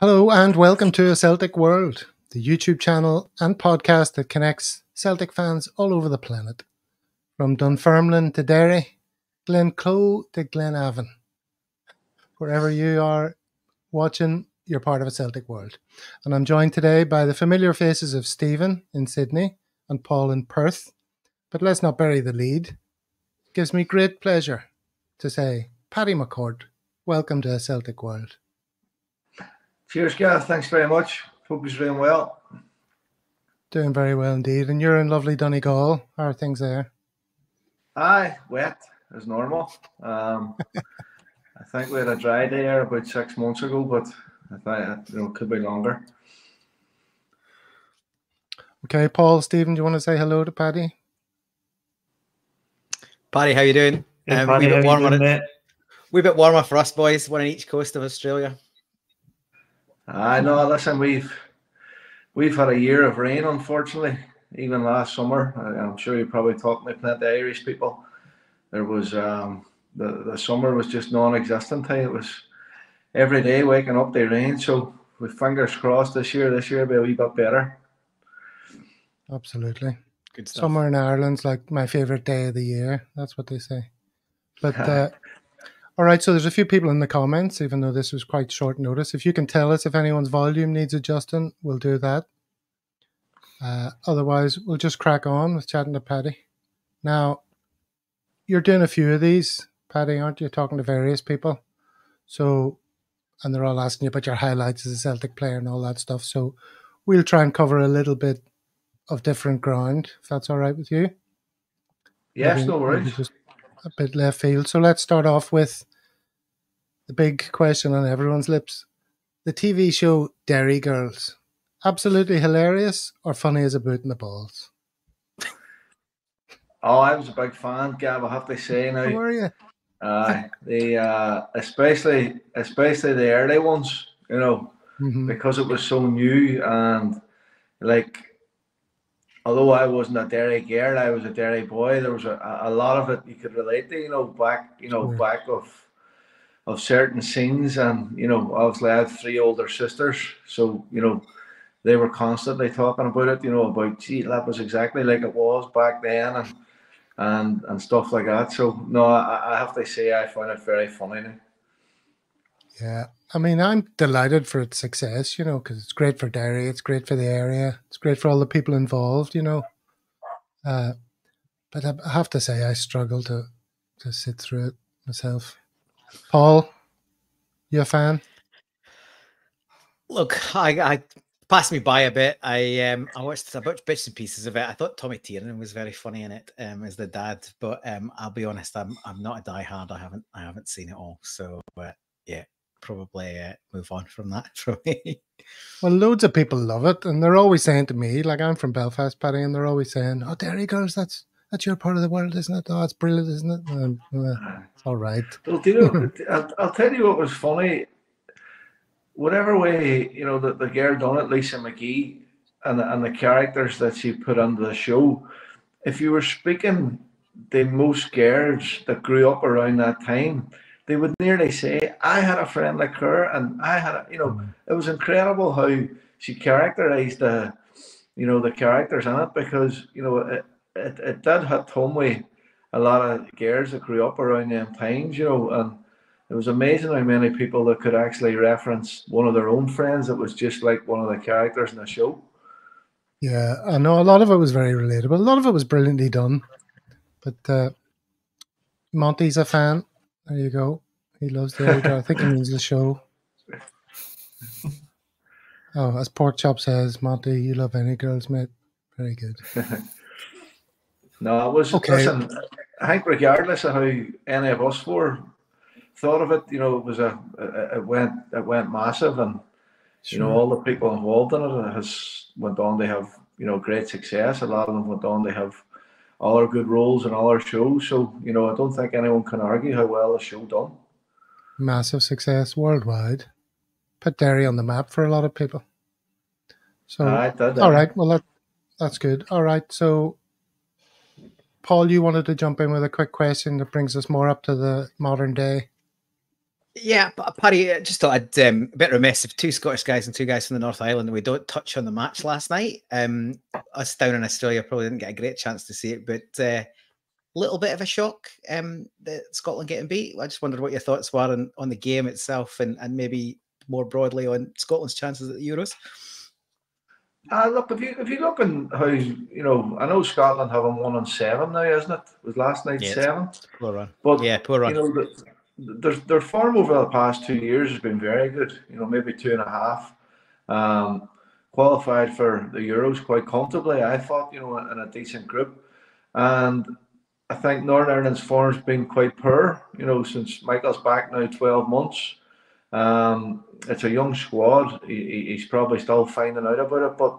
Hello and welcome to A Celtic World, the YouTube channel and podcast that connects Celtic fans all over the planet. From Dunfermline to Derry, Glencoe to Glenavon. Wherever you are watching, you're part of A Celtic World. And I'm joined today by the familiar faces of Stephen in Sydney and Paul in Perth. But let's not bury the lead. It gives me great pleasure to say, Paddy McCourt, welcome to A Celtic World. Cheers, Gav. Thanks very much. Hope you're doing well. Doing very well indeed. And you're in lovely Donegal. How are things there? Aye, wet as normal. Um, I think we had a dry day there about six months ago, but I think you know, it could be longer. Okay, Paul, Stephen, do you want to say hello to Paddy? Paddy, how you doing? Hey, um, Paddy, we bit how you warmer. doing, mate? We bit warmer for us boys, one on each coast of Australia. I know. Listen, we've we've had a year of rain, unfortunately. Even last summer, I- I'm sure you probably talked to plenty of Irish people. There was um, the the summer was just non-existent. Hey, it was every day waking up they rain. So with fingers crossed this year, this year will be a wee bit better. Absolutely. Good stuff. Summer in Ireland's like my favourite day of the year. That's what they say. But uh, all right, so there's a few people in the comments, even though this was quite short notice. If you can tell us if anyone's volume needs adjusting, we'll do that. Uh, otherwise, we'll just crack on with chatting to Paddy. Now, you're doing a few of these, Paddy, aren't you? Talking to various people. So, and they're all asking you about your highlights as a Celtic player and all that stuff. So, we'll try and cover a little bit of different ground, if that's all right with you. Yes, Maybe- no worries. Just a bit left field. So let's start off with the big question on everyone's lips: the TV show Derry Girls. Absolutely hilarious or funny as a boot in the balls. Oh, I was a big fan, Gav. I have to say now. How are you? Uh, the uh, especially especially the early ones, you know, Mhm. because it was so new and like although I wasn't a Derry girl, I was a Derry boy. There was a, a lot of it you could relate to, you know, back you know, Sure. back of of certain scenes and you know, obviously I have three older sisters, so you know, they were constantly talking about it, you know, about gee, that was exactly like it was back then and and and stuff like that. So no, I, I have to say I find it very funny. now. Yeah, I mean, I'm delighted for its success. You know, because it's great for Derry, it's great for the area, it's great for all the people involved. You know, uh, but I I have to say, I struggle to to sit through it myself. Paul, you a fan? Look, I, I passed me by a bit. I um I watched a bunch bits and pieces of it. I thought Tommy Tiernan was very funny in it um, as the dad, but um I'll be honest, I'm I'm not a diehard. I haven't I haven't seen it all, so uh, yeah, probably uh, move on from that for me. Well, loads of people love it, and they're always saying to me, like I'm from Belfast, Paddy, and they're always saying, "Oh, there he goes. that's that's your part of the world, isn't it? Oh, it's brilliant, isn't it?" Uh, it's all right. Well, do you know, I'll, I'll tell you what was funny. Whatever way, you know, the, the girl done it, Lisa McGee, and the, and the characters that she put onto the show, if you were speaking the most girls that grew up around that time, they would nearly say, I had a friend like her, and I had, a, you know, it was incredible how she characterized the, you know, the characters in it because, you know, it, it, it did hit home with a lot of girls that grew up around them times, you know, and it was amazing how many people that could actually reference one of their own friends that was just like one of the characters in the show. Yeah, I know a lot of it was very relatable. A lot of it was brilliantly done. But uh, Monty's a fan. There you go. He loves the old. I think he means the show. Oh, as Pork Chop says, Monty, you love any girls, mate. Very good. No, it was Okay. listen. I think regardless of how any of us four thought of it, you know, it was a it it went it went massive, and you know all the people involved in it has went on to have you know great success. A lot of them went on to have all our good roles in our shows. So you know, I don't think anyone can argue how well the show done. Massive success worldwide. Put Derry on the map for a lot of people. So, Aye, it did, all eh? right. Well, that, that's good. All right. So, Paul, you wanted to jump in with a quick question that brings us more up to the modern day. Yeah, Paddy, just thought I'd um, a bit remiss if two Scottish guys and two guys from the North Island we don't touch on the match last night. Um, us down in Australia probably didn't get a great chance to see it, but a uh, little bit of a shock um, that Scotland getting beat. I just wondered what your thoughts were on, on the game itself and, and maybe more broadly on Scotland's chances at the Euros. Uh, look, if you if you look on how you know, I know Scotland have a one on seven now, isn't it? it was last night yeah, seven? Poor run. But yeah, poor run. You know, the, their their form over the past two years has been very good. You know, maybe two and a half. Um, qualified for the Euros quite comfortably, I thought. You know, in a decent group, and I think Northern Ireland's form's been quite poor. You know, since Michael's back now, twelve months. Um, it's a young squad. He, he's probably still finding out about it. But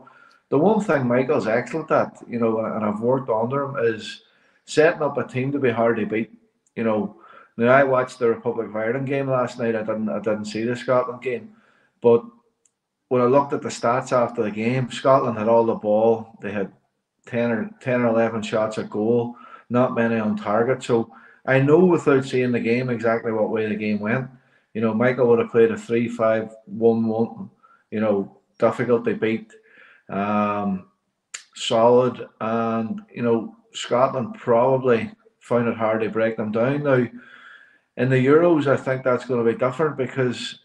the one thing Michael's excellent at, you know, and I've worked under him, is setting up a team to be hard to beat. You know, now I watched the Republic of Ireland game last night. I didn't. I didn't see the Scotland game, but when I looked at the stats after the game, Scotland had all the ball. They had ten or ten or eleven shots at goal, not many on target. So I know without seeing the game exactly what way the game went. You know, Michael would have played a 3 5 1 1, you know, difficult beat, um, solid. And, you know, Scotland probably found it hard to break them down. Now, in the Euros, I think that's going to be different because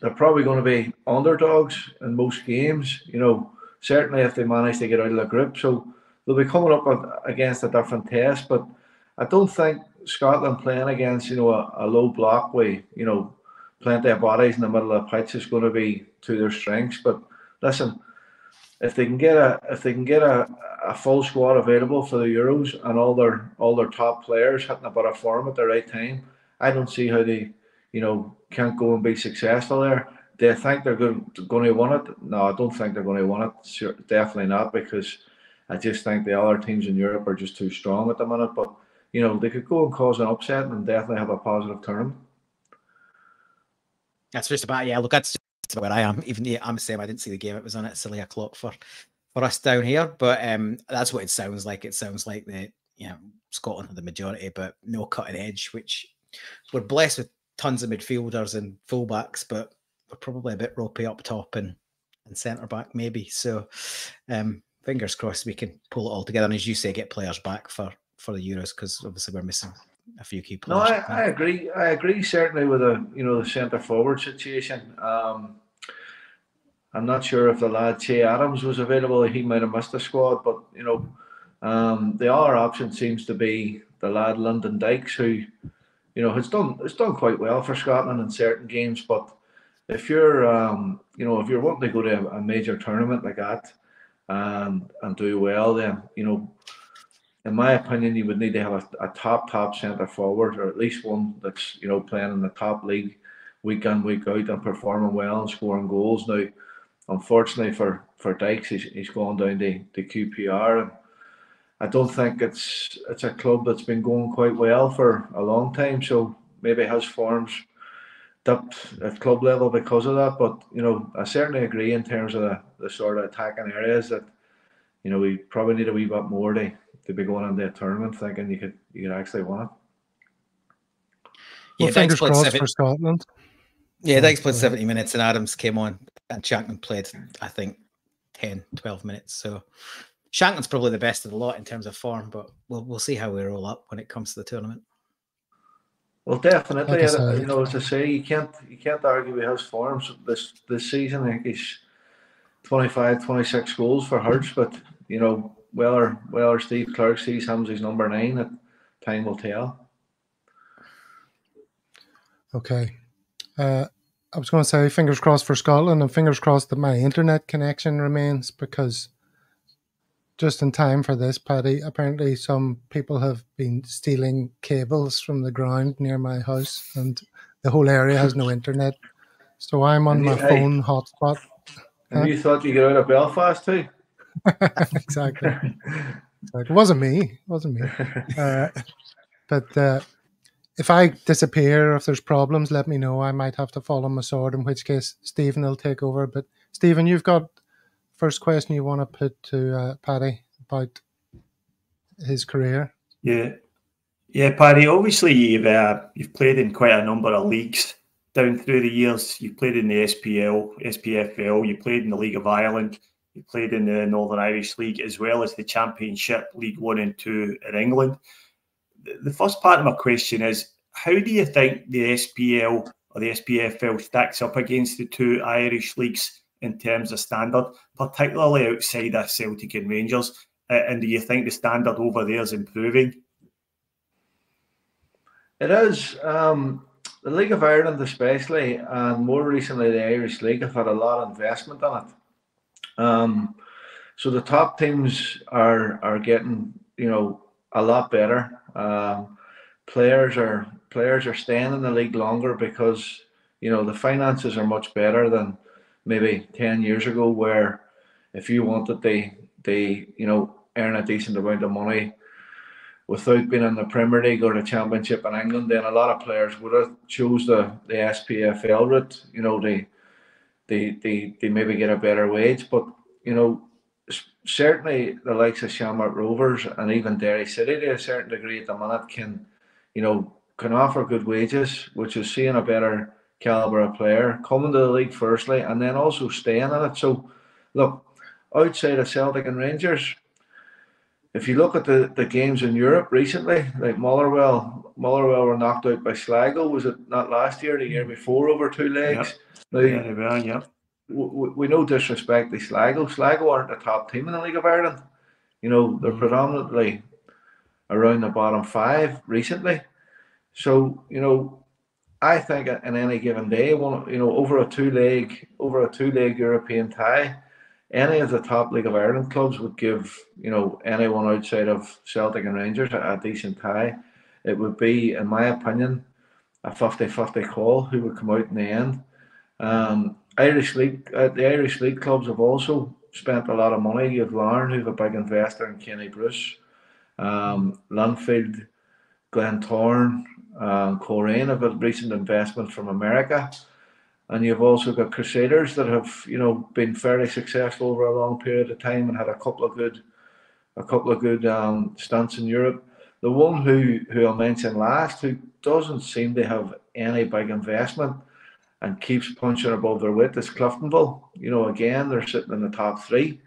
they're probably going to be underdogs in most games, you know, certainly if they manage to get out of the group. So they'll be coming up against a different test. But I don't think Scotland playing against you know a, a, low block way, you know, plenty of bodies in the middle of the pitch is going to be to their strengths. But listen, if they can get a if they can get a, a full squad available for the Euros and all their all their top players hitting a bit of form at the right time, I don't see how they, you know, can't go and be successful there. They think they're going, to win it. No, I don't think they're going to win it. Definitely not because I just think the other teams in Europe are just too strong at the minute. But you know, they could go and cause an upset and definitely have a positive turn. That's just about yeah. Look, that's just where I am. Even yeah, I'm the same. I didn't see the game. It was on at silly o'clock for for us down here, but um, that's what it sounds like. It sounds like the you know Scotland are the majority, but no cutting edge. Which we're blessed with tons of midfielders and fullbacks, but we're probably a bit ropey up top and and centre back maybe. So, um, fingers crossed we can pull it all together. And as you say, get players back for for the Euros because obviously we're missing a few key players. No, I, I, agree. I agree certainly with the you know the centre forward situation. Um, I'm not sure if the lad Che Adams was available. He might have missed the squad, but you know um, the other option seems to be the lad Lyndon Dykes, who you know has done has done quite well for Scotland in certain games. But if you're um, you know if you're wanting to go to a, a major tournament like that and and do well, then you know in my opinion, you would need to have a, a top top centre forward, or at least one that's you know playing in the top league week in week out and performing well and scoring goals. Now, unfortunately for for Dykes, he's, he's gone down to, to QPR, and I don't think it's it's a club that's been going quite well for a long time. So maybe his forms dipped at club level because of that. But you know, I certainly agree in terms of the, the sort of attacking areas that you know we probably need a wee bit more to to be going into a tournament thinking you could you could actually win it. Yeah, well, fingers crossed seven, for Scotland. Yeah, Dykes played 70 minutes and Adams came on and Shankland played, I think, 10, 12 minutes. So Shankland's probably the best of the lot in terms of form, but we'll we'll see how we roll up when it comes to the tournament. Well, definitely, you know, as I say, you can't you can't argue with his forms this this season. I think he's 25, 26 goals for Hearts, but you know, Weller, Weller, Steve Clarke sees him as number nine. That time will tell. Okay. Uh, I was going to say fingers crossed for Scotland and fingers crossed that my internet connection remains because just in time for this, Paddy, apparently some people have been stealing cables from the ground near my house and the whole area has no internet. So I'm on my phone hotspot. And you thought you get out of Belfast too? exactly. It wasn't me. It wasn't me. Uh, but uh, if I disappear, if there's problems, let me know. I might have to follow my sword, in which case Stephen will take over. But Stephen, you've got first question you want to put to uh, Paddy about his career. Yeah, yeah, Paddy. Obviously, you've uh, you've played in quite a number of leagues down through the years. You've played in the SPL, SPFL, you played in the League of Ireland, you played in the Northern Irish League, as well as the Championship League One and Two in England. The first part of my question is how do you think the SPL or the SPFL stacks up against the two Irish leagues in terms of standard, particularly outside of Celtic and Rangers? And do you think the standard over there is improving? It is. Um, the League of Ireland, especially, and more recently the Irish League, have had a lot of investment in it. Um, so the top teams are are getting, you know, a lot better. Um, players are players are staying in the league longer because you know the finances are much better than maybe 10 years ago where if you wanted they they you know earn a decent amount of money without being in the Premier League or the Championship in England, then a lot of players would have chose the, the SPFL route. You know, they, they they they maybe get a better wage, but you know, certainly the likes of Shamrock Rovers and even Derry City to a certain degree at the minute can, you know, can offer good wages, which is seeing a better caliber of player coming to the league firstly, and then also staying in it. So, look, outside of Celtic and Rangers, if you look at the, the games in Europe recently, like Motherwell, Motherwell were knocked out by Sligo. Was it not last year, the year before, over two legs? Yep. yeah, they were. We, we know disrespect to Sligo. Sligo aren't the top team in the League of Ireland. You know, they're mm. predominantly around the bottom five recently. So, you know, I think in any given day, one you know, over a two leg over a two leg European tie, any of the top League of Ireland clubs would give, you know, anyone outside of Celtic and Rangers a, a decent tie. It would be, in my opinion, a 50-50 call who would come out in the end. Um, Irish League, uh, the Irish League clubs have also spent a lot of money. You have Larne, who've a big investor in Kenny Bruce, um, Linfield, Glentoran, um, Coleraine have a recent investment from America and you've also got Crusaders that have you know been fairly successful over a long period of time and had a couple of good a couple of good um, stunts in Europe. The one who who I mentioned last, who doesn't seem to have any big investment and keeps punching above their weight, is Cliftonville. You know, again, they're sitting in the top three.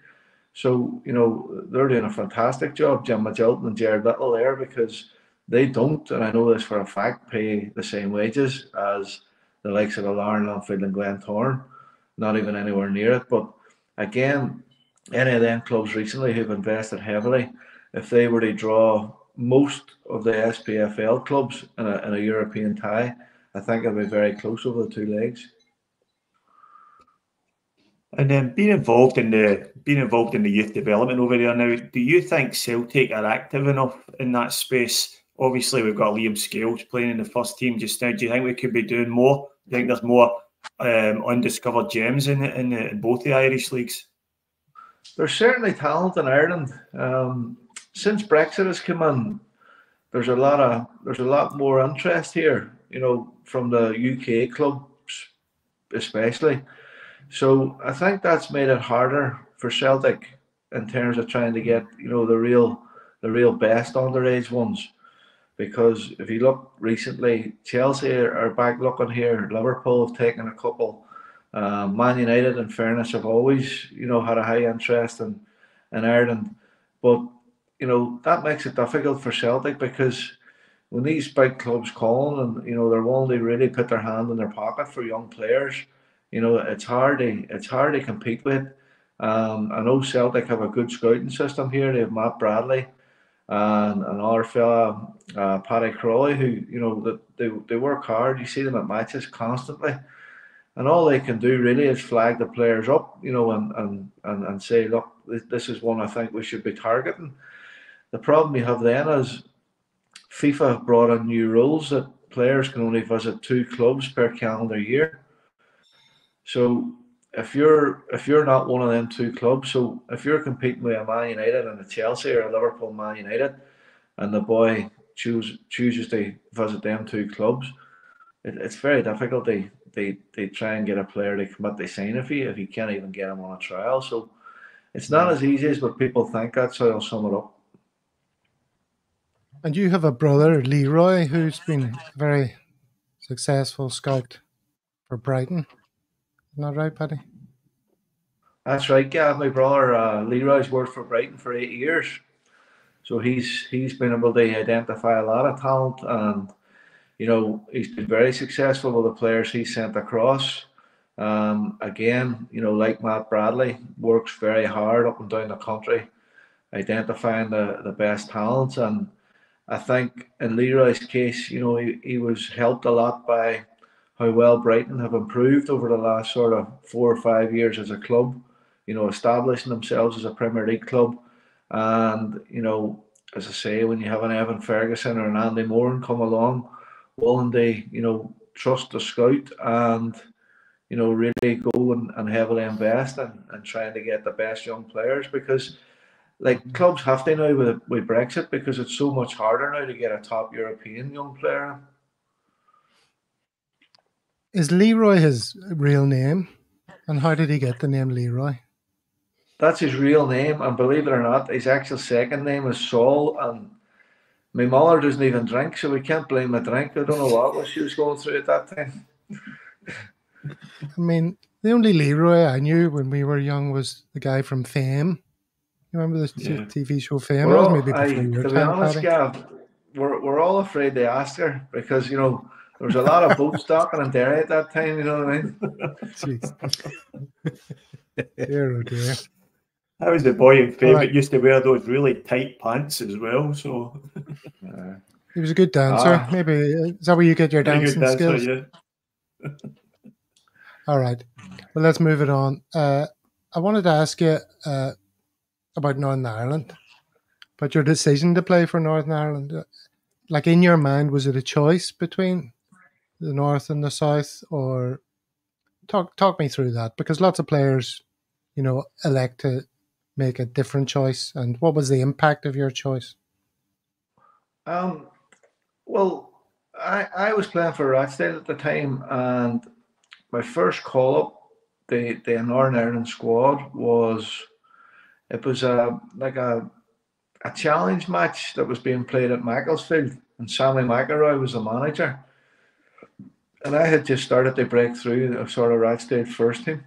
So, you know, they're doing a fantastic job, Jim Magilton and Jared Little there, because they don't, and I know this for a fact, pay the same wages as the likes of the Larne, Linfield, and Glentoran, not even anywhere near it. But again, any of them clubs recently who've invested heavily, if they were to draw most of the SPFL clubs in a, in a European tie, I think it'll be very close over the two legs. And then being involved in the being involved in the youth development over there now, do you think Celtic are active enough in that space? Obviously, we've got Liam Scales playing in the first team just now. Do you think we could be doing more I think there's more um, undiscovered gems in, in, in, both the Irish leagues. There's certainly talent in Ireland. Um, since Brexit has come in, there's a lot of there's a lot more interest here. You know, from the UK clubs, especially. So I think that's made it harder for Celtic in terms of trying to get you know the real the real best underage ones because if you look recently, Chelsea are, back looking here. Liverpool have taken a couple. Uh, Man United, in fairness, have always you know had a high interest in in Ireland, but you know that makes it difficult for Celtic because when these big clubs call and you know they're willing to really put their hand in their pocket for young players, you know it's hard to it's hard to compete with. Um, I know Celtic have a good scouting system here. They have Matt Bradley and another fella, uh, Paddy Crowley, who you know that they, they work hard. You see them at matches constantly, and all they can do really is flag the players up, you know, and and and, and say, look, this, is one I think we should be targeting. The problem you have then is FIFA have brought in new rules that players can only visit two clubs per calendar year. So if you're if you're not one of them two clubs, so if you're competing with a Man United and a Chelsea or a Liverpool Man United, and the boy choose chooses to visit them two clubs, it, it's very difficult. They, they they try and get a player to commit to sign if you if he can't even get him on a trial. So it's not as easy as what people think. That's how I'll sum it up. And you have a brother, Leroy, who's been very successful scout for Brighton. That right, Paddy? That's right, yeah. My brother uh, Leroy's worked for Brighton for eight years, so he's he's been able to identify a lot of talent, and you know he's been very successful with the players he sent across. Um, again, you know, like Matt Bradley, works very hard up and down the country, identifying the, the best talents. And I think in Leroy's case, you know, he, he was helped a lot by how well Brighton have improved over the last sort of four or five years as a club, you know, establishing themselves as a Premier League club. And, you know, as I say, when you have an Evan Ferguson or an Andy Moran come along, willing to, you know, trust the scout and, you know, really go and, and heavily invest and, and trying to get the best young players because like clubs have to now with, with Brexit because it's so much harder now to get a top European young player. Is Leroy his real name? And how did he get the name Leroy? That's his real name, and believe it or not, his actual second name is Saul. And my mother doesn't even drink, so we can't blame the drink. I don't know what she was going through at that time. I mean, the only Leroy I knew when we were young was the guy from Fame. You remember the yeah. TV show Fame? Well, maybe I, to be honest, Gav, we're, we're all afraid to ask her because, you know, there was a lot of boat stocking in Derry at that time, you know what I mean? Jeez. dear, oh dear. I was the boy in fame right. used to wear those really tight pants as well. So he was a good dancer. Ah. Maybe is that where you get your dancing dancer, skills? Yeah. All right. Well, let's move it on. Uh, I wanted to ask you uh, about Northern Ireland, but your decision to play for Northern Ireland. Like in your mind, was it a choice between the north and the south, or talk talk me through that because lots of players, you know, elect to make a different choice. And what was the impact of your choice? Um, well, I I was playing for Rochdale at the time, and my first call up the the Northern Ireland squad was it was a like a a challenge match that was being played at Macclesfield, and Sammy McIlroy was the manager and I had just started to break through the sort of Rochdale first team,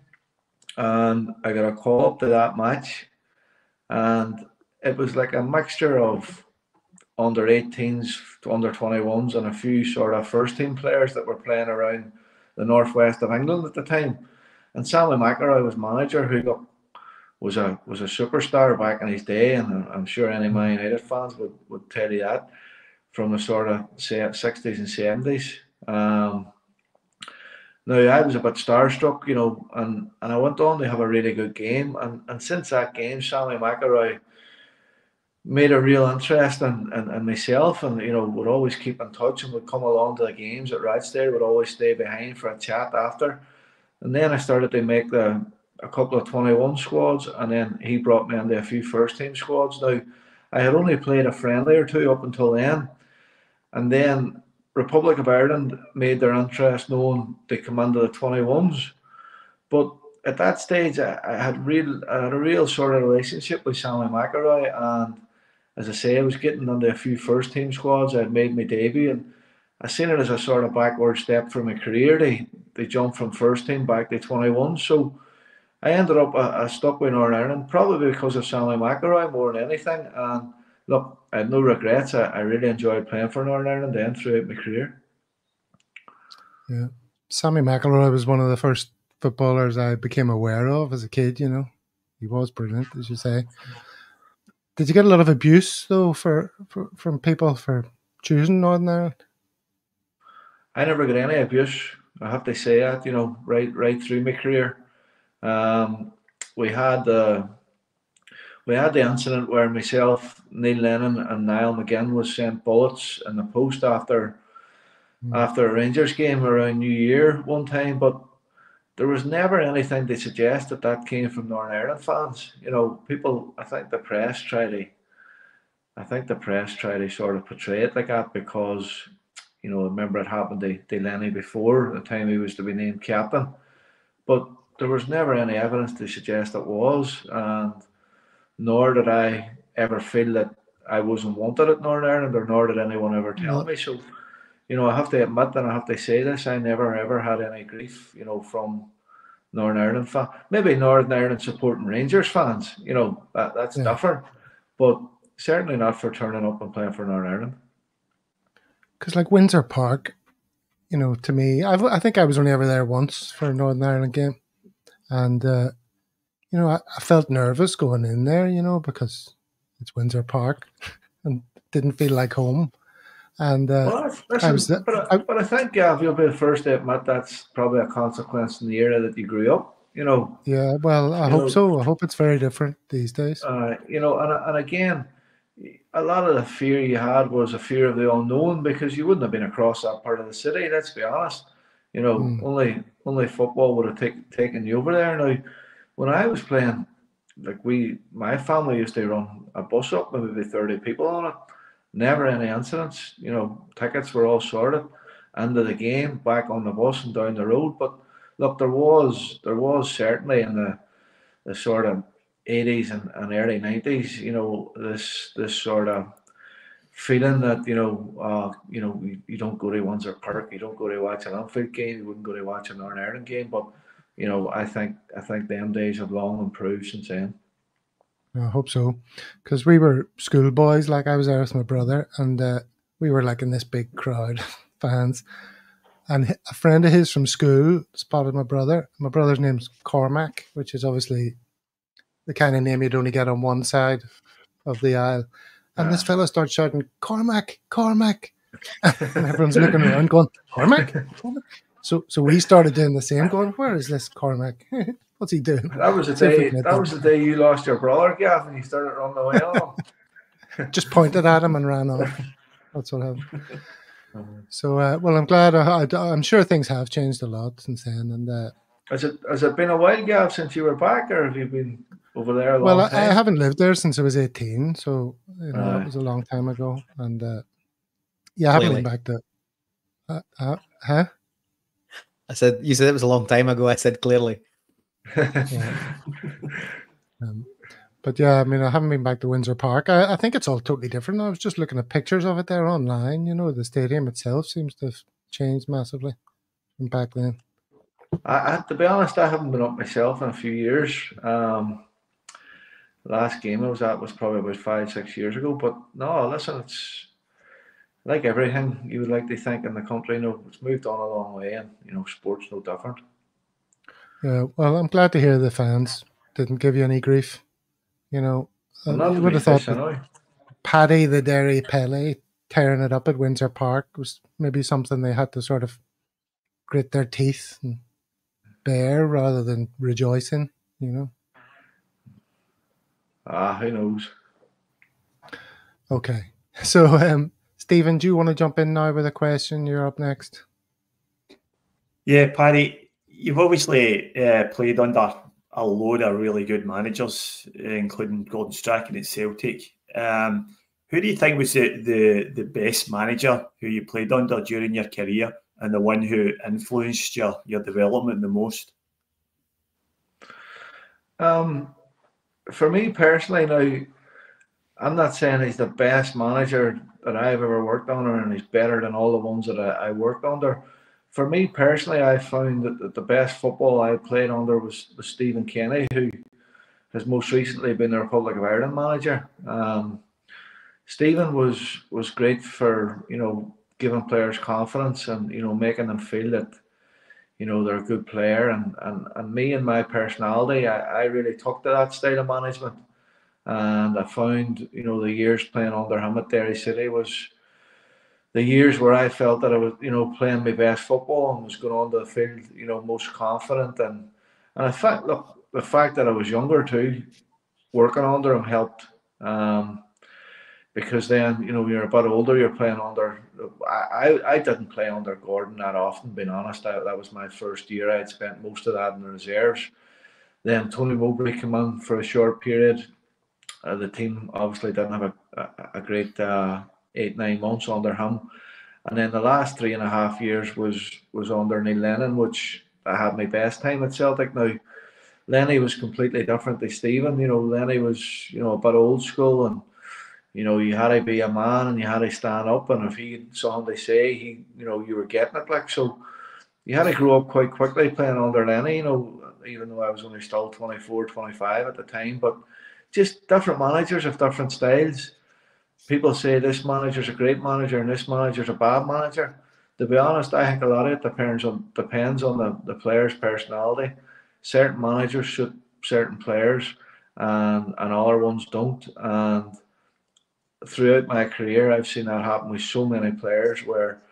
and I got a call up to that match, and it was like a mixture of under 18s to under 21s and a few sort of first team players that were playing around the northwest of England at the time. And Sammy McIlroy was manager who got was a was a superstar back in his day, and I'm sure any Man United fans would, would tell you that from the sort of say 60s and 70s. Um, now I was a bit starstruck, you know, and, and I went on to have a really good game. And, and since that game, Sammy McIlroy made a real interest in, in, in, myself and you know would always keep in touch and would come along to the games at Rochdale, would always stay behind for a chat after. And then I started to make the a couple of 21 squads and then he brought me into a few first team squads. Now I had only played a friendly or two up until then. And then Republic of Ireland made their interest known to come under the 21s. But at that stage, I, I, had real, I had a real sort of relationship with Sammy McIlroy, and as I say, I was getting under a few first team squads. I had made my debut, and I seen it as a sort of backward step for my career. They they jumped from first team back to 21, so I ended up I, uh, I stuck with Northern Ireland probably because of Sammy McIlroy more than anything, and look, I had no regrets. I, I really enjoyed playing for Northern Ireland then throughout my career. Yeah. Sammy McIlroy was one of the first footballers I became aware of as a kid, you know. He was brilliant, as you say. Did you get a lot of abuse though for, for from people for choosing Northern Ireland? I never got any abuse. I have to say that, you know, right right through my career. Um, we had the we had the incident where myself, Neil Lennon, and Niall McGinn was sent bullets in the post after mm. after a Rangers game around New Year one time, but there was never anything to suggest that that came from Northern Ireland fans. You know, people. I think the press try to. I think the press try to sort of portray it like that because, you know, remember it happened to, to Lenny before the time he was to be named captain, but there was never any evidence to suggest it was, and nor did I ever feel that I wasn't wanted at Northern Ireland, or nor did anyone ever tell me. So, you know, I have to admit and I have to say this, I never ever had any grief, you know, from Northern Ireland fan. Maybe Northern Ireland supporting Rangers fans, you know, that, that's yeah. different. But certainly not for turning up and playing for Northern Ireland. Because like Windsor Park, you know, to me, I've, I think I was only ever there once for a Northern Ireland game, and uh, you know, I, I, felt nervous going in there, you know, because it's Windsor Park, and didn't feel like home. And uh, well, listen, I was, but, I, but I think Gav, you'll be the first to admit that's probably a consequence in the era that you grew up. You know. Yeah, well, I hope know, so. I hope it's very different these days. Uh, you know, and and again, a lot of the fear you had was a fear of the unknown because you wouldn't have been across that part of the city. Let's be honest. You know, mm. only only football would have take, taken you over there. Now, when I was playing, like we, my family used to run a bus up, maybe thirty people on it never any incidents. You know, tickets were all sorted. End of the game, back on the bus and down the road. But look, there was there was certainly in the the sort of eighties and, and early nineties, you know, this this sort of feeling that you know, uh, you know, you, you don't go to Windsor Park, you don't go to watch a Linfield game, you wouldn't go to watch an Northern Ireland game, but you know, I think I think them days have long improved since then. I hope so, because we were schoolboys. Like I was there with my brother, and uh, we were like in this big crowd fans. And a friend of his from school spotted my brother. My brother's name's Cormac, which is obviously the kind of name you'd only get on one side of the aisle. And this fellow starts shouting, Cormac, Cormac. and everyone's looking around going, Cormac? Cormac? So so we started doing the same, going, Where is this Cormac? What's he doing? That was the day. That was the day you lost your brother, Gav, and you started running away on him. Just pointed at him and ran off. That's what happened. So, uh, well, I'm glad. I, am sure things have changed a lot since then. And uh, has it has it been a while, Gav, since you were back, or have you been over there? well, I, I, haven't lived there since I was 18, so you know uh, it was a long time ago. And uh, yeah, I haven't been back to. Uh, uh, huh? I said you said it was a long time ago. I said clearly yeah. um, but yeah, I mean, I haven't been back to Windsor Park. I, I, think it's all totally different. I was just looking at pictures of it there online. You know, the stadium itself seems to have changed massively from back then. I, I to be honest, I haven't been up myself in a few years. Um, last game I was at was probably about five, six years ago. But no, listen, it's like everything you would like to think in the country. You know, it's moved on a long way, and you know, sports no different. Yeah, well, I'm glad to hear the fans didn't give you any grief. You know, uh, you would have thought that Paddy the Derry Pele tearing it up at Windsor Park was maybe something they had to sort of grit their teeth and bear rather than rejoicing, you know. Ah, who knows? Okay. So, um, Stephen, do you want to jump in now with a question? You're up next. Yeah, Paddy, you've obviously uh, played under a load of really good managers, uh, including Gordon Strachan at Celtic. Um, who do you think was the, the, the best manager who you played under during your career and the one who influenced your, your development the most? Um, for me personally, now I'm not saying he's the best manager that I've ever worked under, and he's better than all the ones that I, I worked under. For me personally, I found that the best football I played under was, was Stephen Kenny, who has most recently been the Republic of Ireland manager. Um, Stephen was was great for you know giving players confidence and you know making them feel that you know they're a good player. And and, and me and my personality I, I really took to that style of management and I found you know the years playing under him at Derry City was the years where I felt that I was, you know, playing my best football and was going on the field, you know, most confident and and I fact look the fact that I was younger too, working under him helped. Um, because then you know you're a bit older, you're playing under. I, I, I didn't play under Gordon that often, being honest. I, that was my first year. I had spent most of that in the reserves. Then Tony Mowbray came in for a short period. Uh, the team obviously didn't have a, a, great uh, eight nine months under him, and then the last three and a half years was was under Neil Lennon, which I had my best time at Celtic. Now, Lenny was completely different to Stephen. You know, Lenny was you know a bit old school and you know, you had to be a man and you had to stand up. And if he saw to say, he, you know, you were getting it. Like so, you had to grow up quite quickly playing under Lenny. You know, even though I was only still 24, 25 at the time, but just different managers of different styles. People say this manager's a great manager and this manager's a bad manager. To be honest, I think a lot of it depends on depends on the, the player's personality. Certain managers suit certain players and and other ones don't. And throughout my career, I've seen that happen with so many players where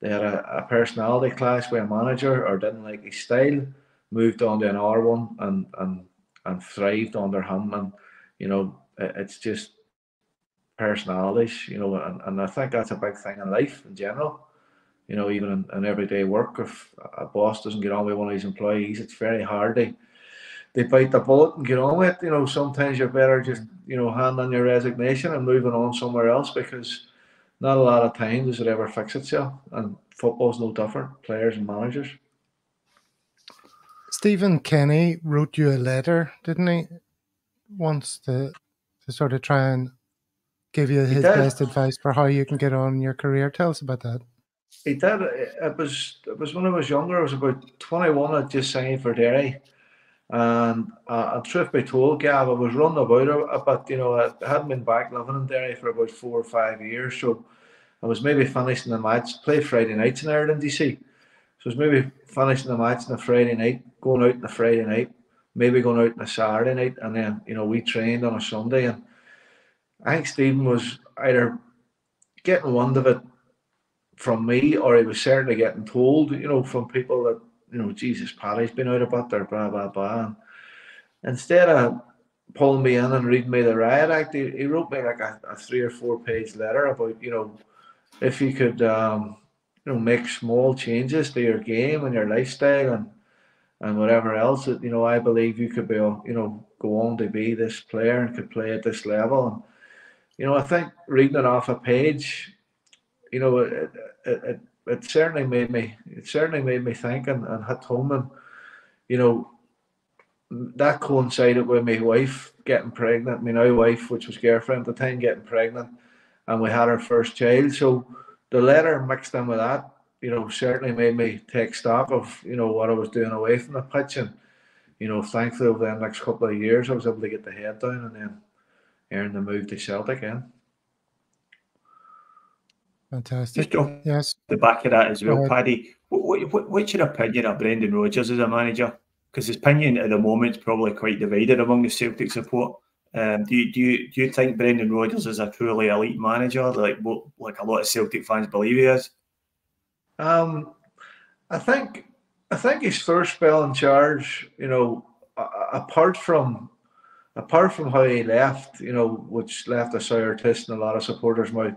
they had a, a personality clash with a manager or didn't like his style, moved on to another one and and and thrived under him. And you know, it's just personalities, you know, and, and I think that's a big thing in life in general. You know, even in, in everyday work, if a boss doesn't get on with one of his employees, it's very hard to they bite the bullet and get on with it. You know, sometimes you're better just, you know, hand on your resignation and moving on somewhere else because not a lot of times does it ever fix itself. And football's no different, players and managers. Stephen Kenny wrote you a letter, didn't he? Once to to sort of try and give you his best advice for how you can get on in your career. Tell us about that. He did. It was it was when I was younger. I was about twenty one. I'd just signed for Derry, and uh, and truth be told, Gav, I was running about a, a bit. You know, I hadn't been back living in Derry for about four or five years, so I was maybe finishing the match. Play Friday nights in Ireland, DC. So I was maybe finishing the match on a Friday night, going out on a Friday night, maybe going out on a Saturday night, and then you know we trained on a Sunday. And I think Stephen was either getting wind of it from me, or he was certainly getting told, you know, from people that you know, Jesus, Paddy's been out about there, blah, blah, blah. And instead of pulling me in and reading me the riot act, he, he wrote me like a, a, three or four page letter about, you know, if you could, um, you know, make small changes to your game and your lifestyle and and whatever else, that, you know, I believe you could be, you know, go on to be this player and could play at this level. And, you know, I think reading it off a page, you know, it, it, it it certainly made me it certainly made me think and, and hit home and you know that coincided with my wife getting pregnant, my now wife, which was girlfriend at the time, getting pregnant, and we had our first child. So the letter mixed in with that, you know, certainly made me take stock of, you know, what I was doing away from the pitch. And, you know, thankfully over the next couple of years I was able to get the head down and then earn the move to Celtic again. Fantastic. yes. The back of that as well, Paddy. What, what, what's your opinion of Brendan Rodgers as a manager? Because his opinion at the moment is probably quite divided among the Celtic support. Um, do you do you do you think Brendan Rodgers is a truly elite manager, like what like a lot of Celtic fans believe he is? Um, I think I think his first spell in charge, you know, apart from apart from how he left, you know, which left a sour taste in a lot of supporters' mouth.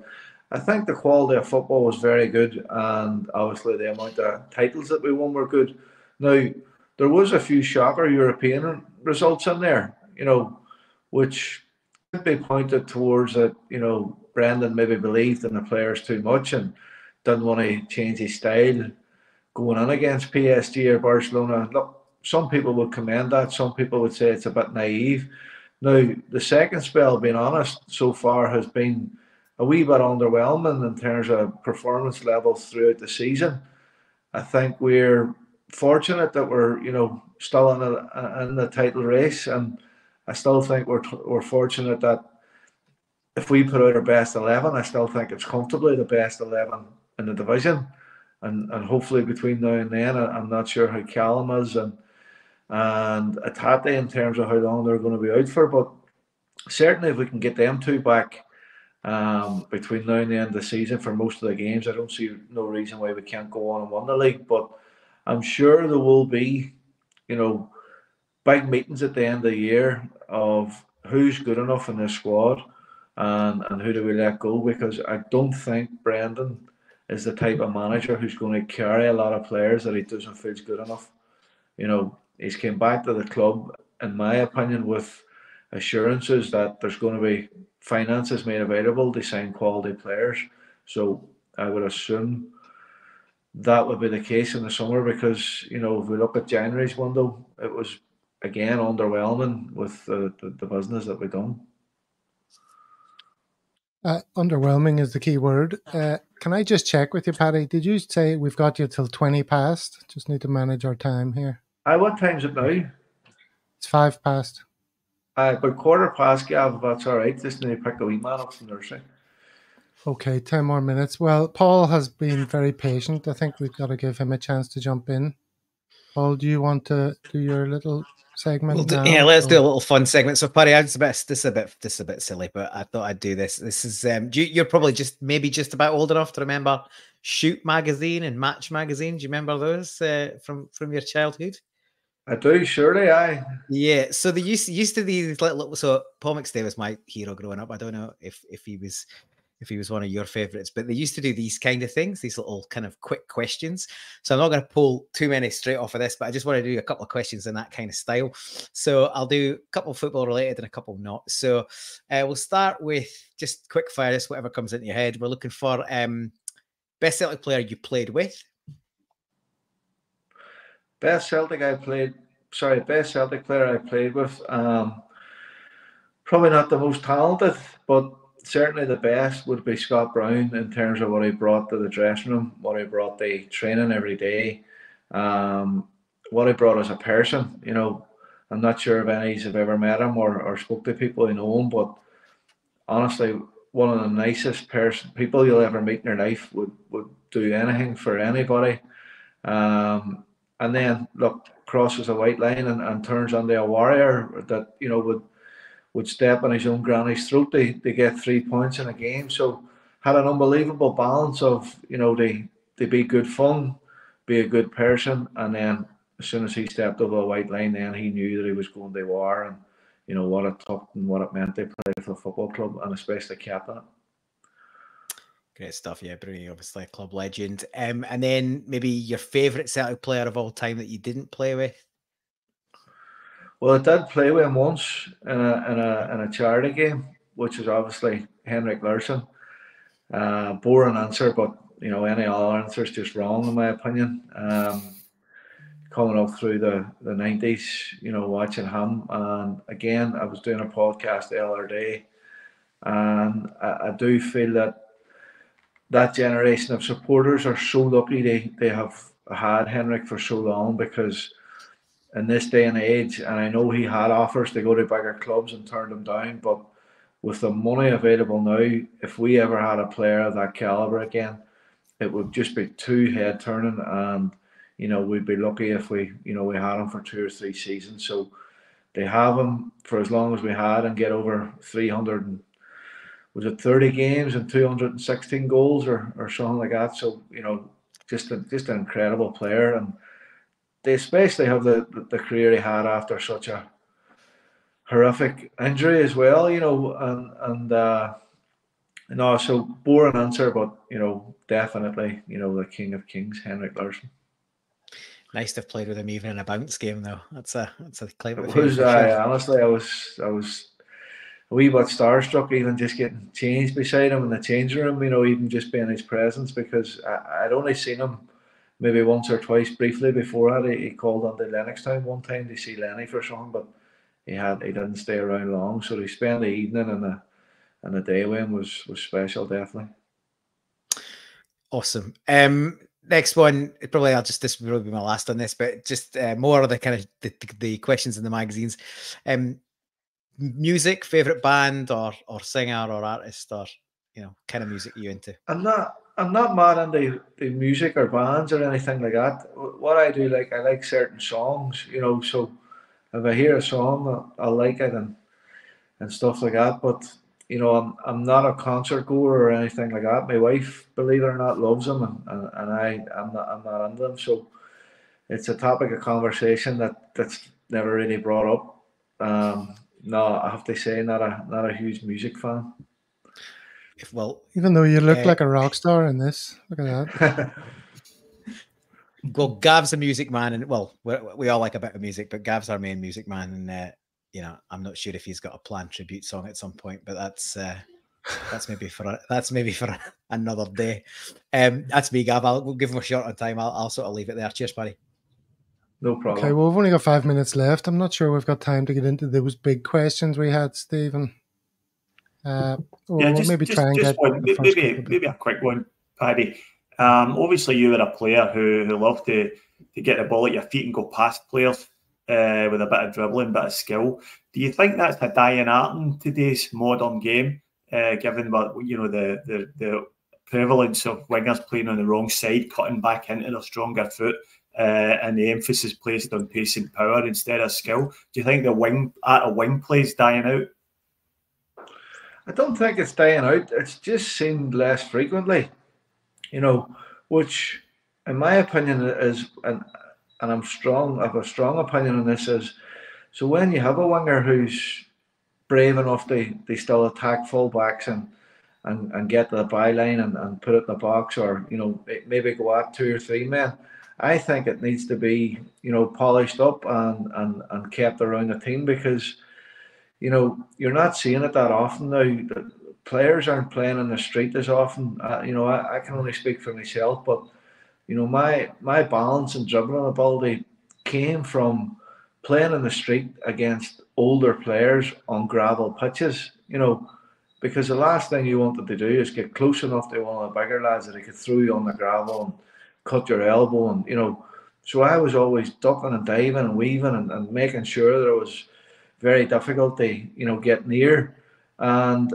I think the quality of football was very good, and obviously the amount of titles that we won were good. Now, there was a few shocker European results in there, you know, which could be pointed towards that, you know, Brendan maybe believed in the players too much and didn't want to change his style going on against PSG or Barcelona. Look, some people would commend that. Some people would say it's a bit naive. Now, the second spell, being honest, so far has been a wee bit underwhelming in terms of performance levels throughout the season. I think we're fortunate that we're you know still in the in the title race, and I still think we're we're fortunate that if we put out our best eleven, I still think it's comfortably the best eleven in the division, and and hopefully between now and then, I'm not sure how Callum is and and Hatate in terms of how long they're going to be out for, but certainly if we can get them two back um, between now and the end of the season for most of the games. I don't see no reason why we can't go on and win the league, but I'm sure there will be, you know, big meetings at the end of the year of who's good enough in this squad and, and who do we let go because I don't think Brendan is the type of manager who's going to carry a lot of players that he doesn't feel is good enough. You know, he's came back to the club, in my opinion, with assurances that there's going to be finances made available to sign quality players. So I would assume that would be the case in the summer because you know if we look at January's window, it was again underwhelming with the, the, the business that we've done. Uh, underwhelming is the key word. Uh, can I just check with you, Paddy? Did you say we've got you till 20 past? Just need to manage our time here. I what time's it now? It's five past. Uh, but quarter past, Gav, that's all right. Just need to pick a wee man up from nursery. Okay, 10 more minutes. Well, Paul has been very patient. I think we've got to give him a chance to jump in. Paul, do you want to do your little segment? We'll do, now, yeah, let's do a little fun segment. So, Paddy, I'm just a bit, this is a bit, this is a bit silly, but I thought I'd do this. This is, um, you, you're probably just maybe just about old enough to remember Shoot magazine and Match magazine. Do you remember those uh, from from your childhood? I do, surely. I. Yeah, so they used used to these little, little so Paul McStay was my hero growing up. I don't know if if he was if he was one of your favorites, but they used to do these kind of things, these little kind of quick questions. So I'm not going to pull too many straight off of this, but I just want to do a couple of questions in that kind of style. So I'll do a couple football related and a couple not. So uh, we'll start with just quick fire, just whatever comes into your head. We're looking for um, best Celtic player you played with. Best Celtic I played, sorry, best Celtic player I played with. Um, probably not the most talented, but certainly the best would be Scott Brown in terms of what he brought to the dressing room, what he brought the training every day, um, what he brought as a person. You know, I'm not sure if any have ever met him or, or spoke to people who know him, but honestly, one of the nicest person people you'll ever meet in your life would would do anything for anybody. Um, and then look crosses a white line and, and turns onto a warrior that you know would would step on his own granny's throat to, to get three points in a game. So had an unbelievable balance of you know they they be good fun, be a good person, and then as soon as he stepped over the white line, then he knew that he was going to war and you know what it took and what it meant to play for the football club and especially captain. Great stuff, yeah, Broony, obviously a club legend. Um, and then maybe your favourite Celtic player of all time that you didn't play with. Well, I did play with him once in a in a in a charity game, which is obviously Henrik Larsson. Uh, boring answer, but you know any other answer is just wrong in my opinion. Um, coming up through the the nineties, you know, watching him, and again, I was doing a podcast the other day, and I, I do feel that that generation of supporters are so lucky they they have had Henrik for so long because in this day and age, and I know he had offers to go to bigger clubs and turned them down, but with the money available now, if we ever had a player of that caliber again, it would just be too head turning, and you know we'd be lucky if we you know we had him for two or three seasons. So they have him for as long as we had and get over three hundred and was it thirty games and two hundred and sixteen goals or or something like that. So you know just a, just an incredible player and they especially have the, the career he had after such a horrific injury as well, you know, and and uh, you know, so boring answer, but you know, definitely, you know, the king of kings, Henrik Larsson. Nice to have played with him even in a bounce game, though. That's a that's a claim. It was uh, honestly, I was I was a wee bit starstruck, even just getting changed beside him in the changing room. You know, even just being in his presence because I, I'd only seen him maybe once or twice briefly before that. He, he called on the Lennox Lennoxtown one time to see Lenny for something, but he had he didn't stay around long. So to spend the evening and the and the day with him was was special, definitely. Awesome. Um, next one, probably I'll just this will probably be my last on this, but just uh, more of the kind of the, the, the questions in the magazines. Um, music, favorite band or or singer or artist or you know kind of music you into. I'm not I'm not mad into the music or bands or anything like that. What I do like I like certain songs, you know. So if I hear a song, I, I like it and and stuff like that. But you know, I'm I'm not a concert goer or anything like that. My wife, believe it or not, loves them, and, and, and I I'm not I'm not into them. So it's a topic of conversation that that's never really brought up. Um, no, I have to say, not a not a huge music fan. If well, Even though you look Uh, like a rock star in this, look at that. well, Gav's a music man, and well, we we all like a bit of music, but Gav's our main music man, and uh, you know, I'm not sure if he's got a planned tribute song at some point, but that's uh, that's maybe for a, that's maybe for a, another day. Um, that's me, Gav. I'll we'll give him a short on time. I'll, I'll sort of leave it there. Cheers, buddy. no problem. Okay, well, we've only got five minutes left. I'm not sure we've got time to get into those big questions we had, Stephen. Uh, yeah, just, maybe just, try and just get one, maybe maybe a quick one, Paddy. Um, obviously, you were a player who who loved to to get the ball at your feet and go past players uh, with a bit of dribbling, bit of skill. Do you think that's a dying art in today's modern game, uh, given what you know the, the the prevalence of wingers playing on the wrong side, cutting back into their stronger foot, uh, and the emphasis placed on pace and power instead of skill? Do you think the wing art of wing play is dying out? I don't think it's dying out. It's just seen less frequently, you know, which, in my opinion, is and and I'm strong. I have a strong opinion on this. Is so when you have a winger who's brave enough to they still attack fullbacks and and, and get to the byline and, and put it in the box or you know maybe go at two or three men. I think it needs to be you know polished up and and, and kept around the team because you know, you're not seeing it that often now. The players aren't playing in the street as often. Uh, you know, I, I, can only speak for myself, but you know, my my balance and dribbling ability came from playing in the street against older players on gravel pitches. You know, because the last thing you wanted to do is get close enough to one of the bigger lads that he could throw you on the gravel and cut your elbow, and you know. So I was always ducking and diving and weaving and, and making sure that I was very difficult to you know get near. And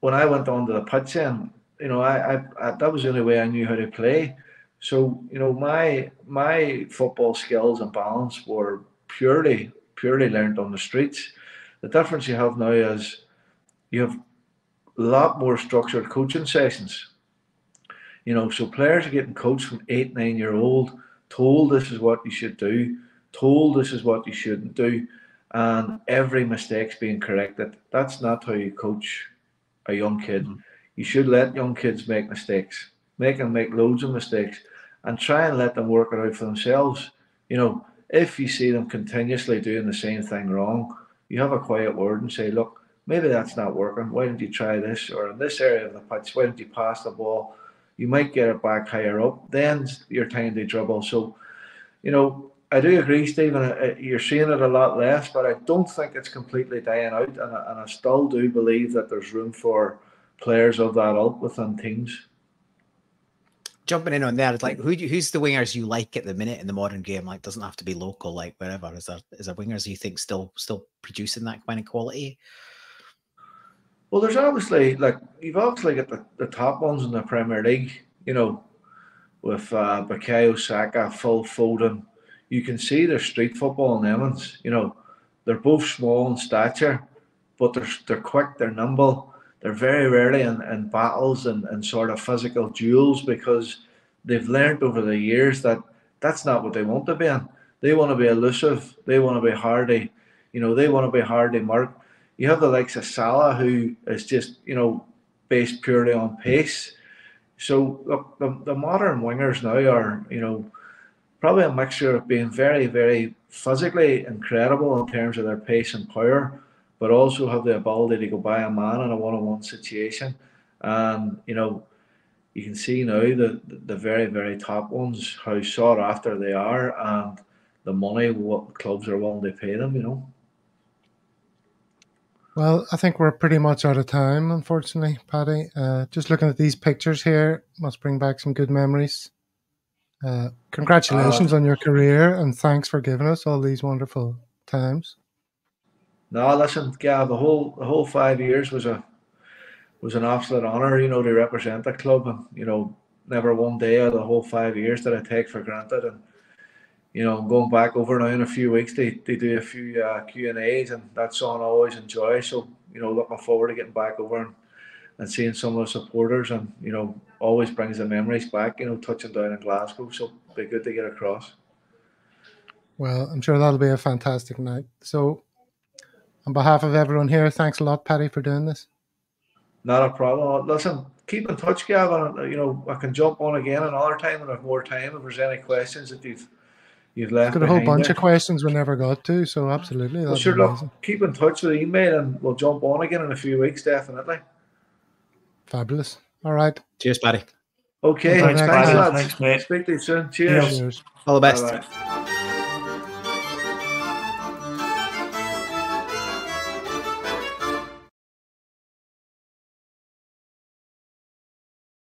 when I went onto the pitch, then you know I, I, I that was the only way I knew how to play. So you know my my football skills and balance were purely purely learned on the streets. The difference you have now is you have a lot more structured coaching sessions. You know, so players are getting coached from eight, nine year old, told this is what you should do, told this is what you shouldn't do and every mistake's being corrected. That's not how you coach a young kid. Mm-hmm. You should let young kids make mistakes, make them make loads of mistakes, and try and let them work it out for themselves. You know, if you see them continuously doing the same thing wrong, you have a quiet word and say, look, maybe that's not working. Why don't you try this? Or in this area of the pitch, why don't you pass the ball? You might get it back higher up. Then your time to dribble. So, you know, I do agree, Stephen. Uh, you're seeing it a lot less, but I don't think it's completely dying out, and I, and I still do believe that there's room for players of that ilk within teams. Jumping in on that, it's like who you, who's the wingers you like at the minute in the modern game? Like, doesn't have to be local, like wherever. Is there is there wingers you think still still producing that kind of quality? Well, there's obviously like you've obviously got the, the top ones in the Premier League. You know, with uh, Bukayo Saka, Phil Foden, you can see their street football in Emmons. You know, they're both small in stature, but they're they're quick, they're nimble. They're very rarely in, in battles and, and sort of physical duels because they've learned over the years that that's not what they want to be in. They want to be elusive. They want to be hardy. You know, they want to be hardy mark. You have the likes of Salah, who is just, you know, based purely on pace. So look, the, the modern wingers now are, you know, probably a mixture of being very, very physically incredible in terms of their pace and power, but also have the ability to go by a man in a one-on-one situation. And you know, you can see now the the very, very top ones how sought after they are, and the money what clubs are willing to pay them. You know. Well, I think we're pretty much out of time, unfortunately, Paddy. Uh, just looking at these pictures here must bring back some good memories. Uh, congratulations uh, on your career and thanks for giving us all these wonderful times. No, listen, Gav, the whole the whole five years was a was an absolute honour, you know, to represent the club and you know, never one day of the whole five years that I take for granted and you know, going back over now in a few weeks they, they do a few uh, Q and A's and that's something I always enjoy. So, you know, looking forward to getting back over and, and seeing some of the supporters and, you know, always brings the memories back, you know, touching down in Glasgow. So be good to get across. Well, I'm sure that'll be a fantastic night. So, on behalf of everyone here, thanks a lot, Paddy, for doing this. Not a problem. Uh, listen, keep in touch, Gavin. Uh, you know, I can jump on again another time and have more time if there's any questions that you've you've left. Got a whole bunch there. of questions we never got to, so absolutely. Well, sure, look, keep in touch with the email and we'll jump on again in a few weeks, definitely. Fabulous. All right. Cheers, Paddy. Okay. Thanks, thanks, thanks, lads. Thanks, mate. Speak to you soon. Cheers. Cheers. All the best. Bye-bye.